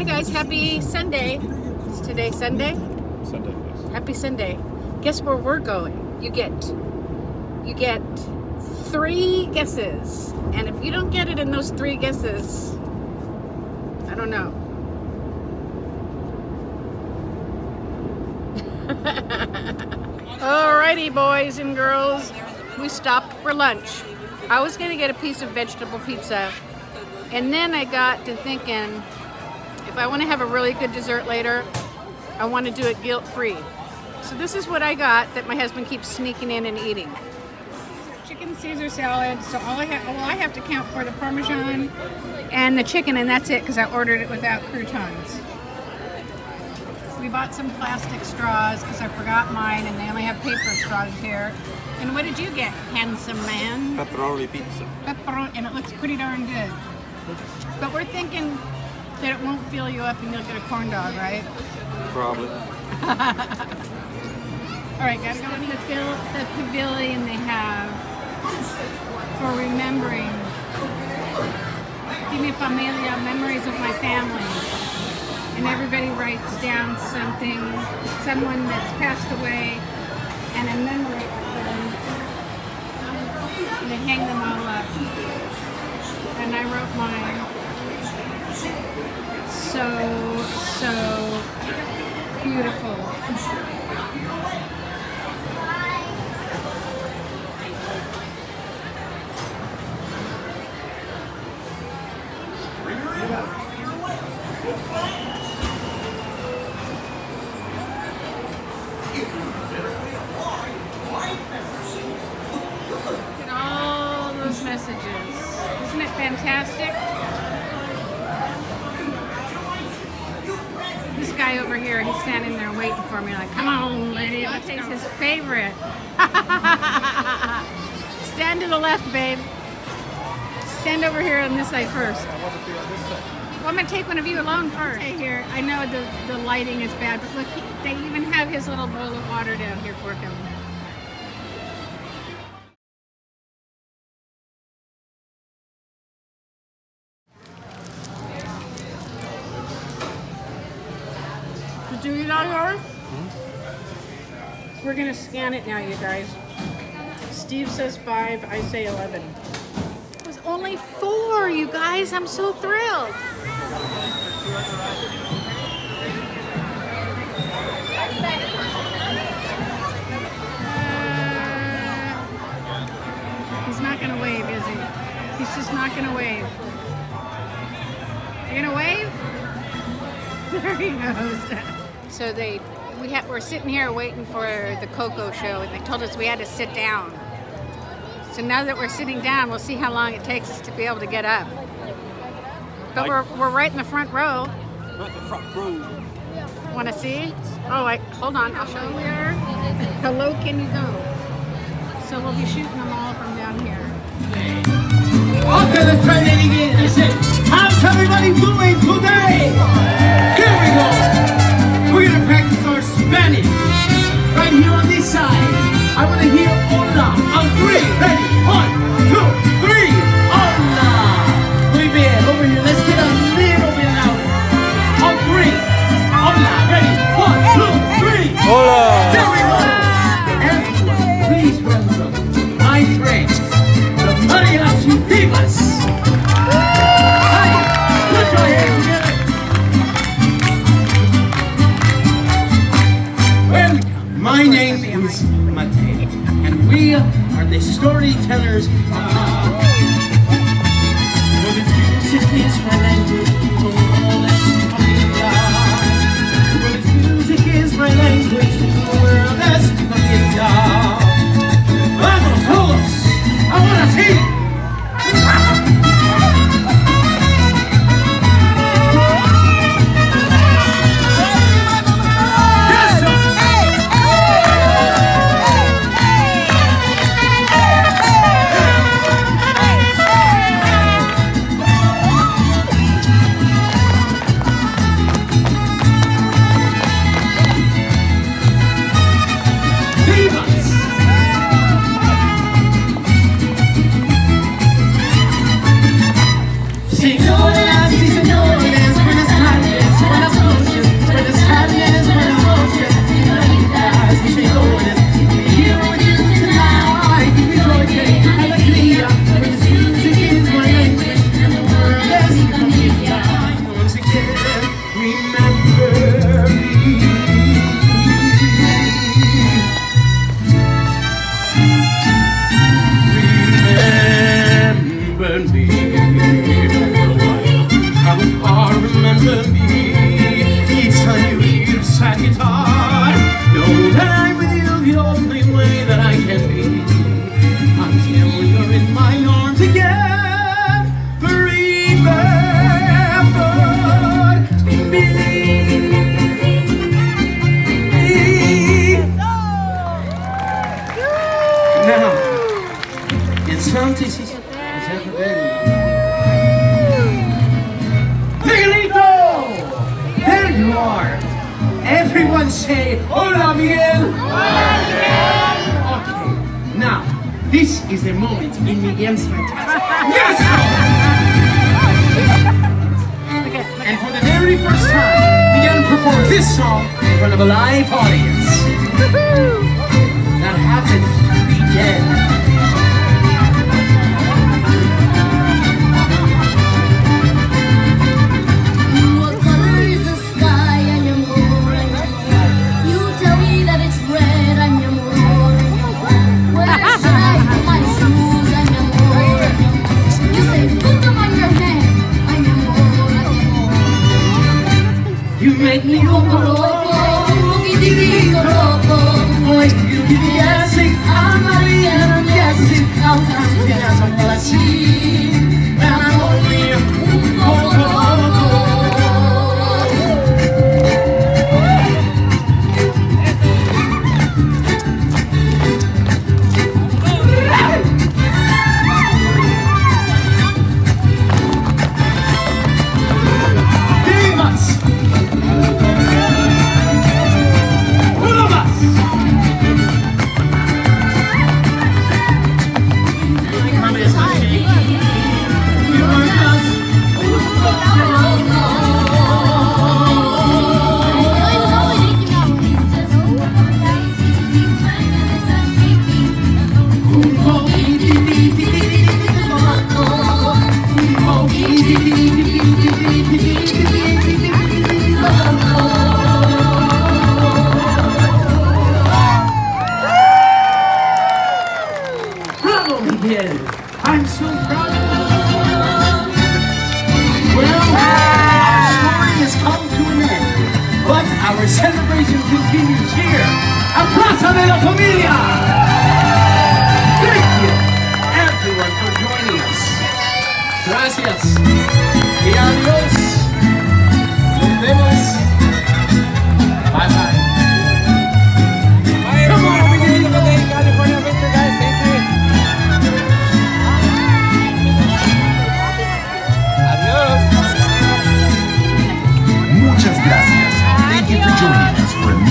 Hi guys, happy Sunday. Is today Sunday? Sunday, yes. Happy Sunday. Guess where we're going? You get you get three guesses. And if you don't get it in those three guesses, I don't know. Alrighty, boys and girls. We stopped for lunch. I was gonna get a piece of vegetable pizza, and then I got to thinking if I want to have a really good dessert later, I want to do it guilt-free. So this is what I got that my husband keeps sneaking in and eating. Chicken Caesar salad. So all I have, well, I have to count for the Parmesan and the chicken, and that's it because I ordered it without croutons. We bought some plastic straws because I forgot mine, and they only have paper straws here. And what did you get, handsome man? Pepperoni pizza. Pepperoni, and it looks pretty darn good. But we're thinking that it won't fill you up and you'll get a corn dog, right? Probably. All right, gotta go to the, the pavilion they have for remembering. Give me familia, memories of my family. And everybody writes down something, someone that's passed away, and a memory of them. And they hang them all up. And I wrote mine. So, so beautiful. Guy over here, he's standing there waiting for me like, come on, lady, let's go. his favorite. Stand to the left, babe. Stand over here on this side first. Well, I'm gonna take one of you alone first. Hey, here, I know the, the lighting is bad, but look, he, they even have his little bowl of water down here for him. We're gonna scan it now, you guys. Steve says five, I say 11. It was only four, you guys. I'm so thrilled. Uh, he's not gonna wave, is he? He's just not gonna wave. You gonna wave? There he goes. So they, we ha- we're sitting here waiting for the Coco show, and they told us we had to sit down. So now that we're sitting down, we'll see how long it takes us to be able to get up. But we're, we're right in the front row. Not the front row. Want to see? Oh, wait, hold on. I'll show you where. How low can you go? So we'll be shooting them all from down here. Okay, let's try that again. Listen, how's everybody doing today? Side. I wanna hear hola Miguelito! There you are! Everyone say, Hola Miguel! Hola Miguel! Okay, now, this is the moment in Miguel's fantastic. Yes! and for the very first time, Miguel performed this song in front of a live audience. that happens dead. Bravo, Miguel! I'm so proud of you! Well, our story has come to an end, but our celebration continues here Plaza de la Familia! Thank you, everyone, for joining us. Gracias.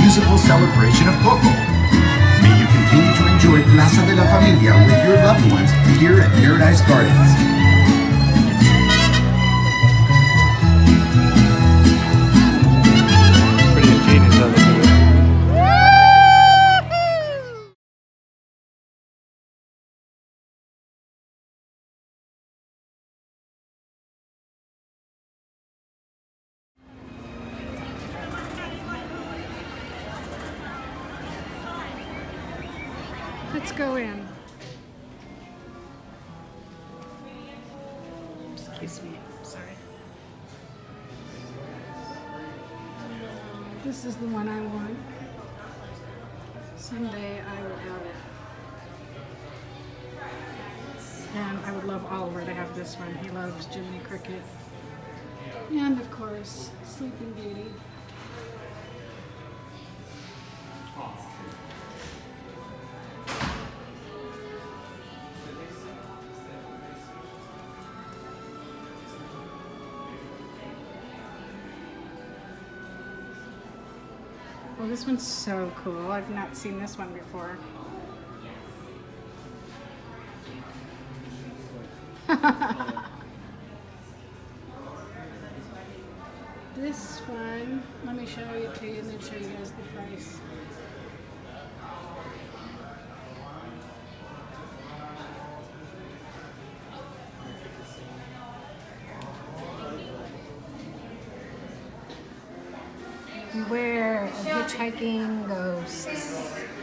Musical celebration of Coco. May you continue to enjoy Plaza de la Familia with your loved ones here at Paradise Gardens. Let's go in. Excuse me. Sorry. This is the one I want. Someday I will have it. And I would love Oliver to have this one. He loves Jiminy Cricket. And of course, Sleeping Beauty. Well, this one's so cool. I've not seen this one before. this one, let me show it to you and then show you guys the price. Beware of hitchhiking ghosts.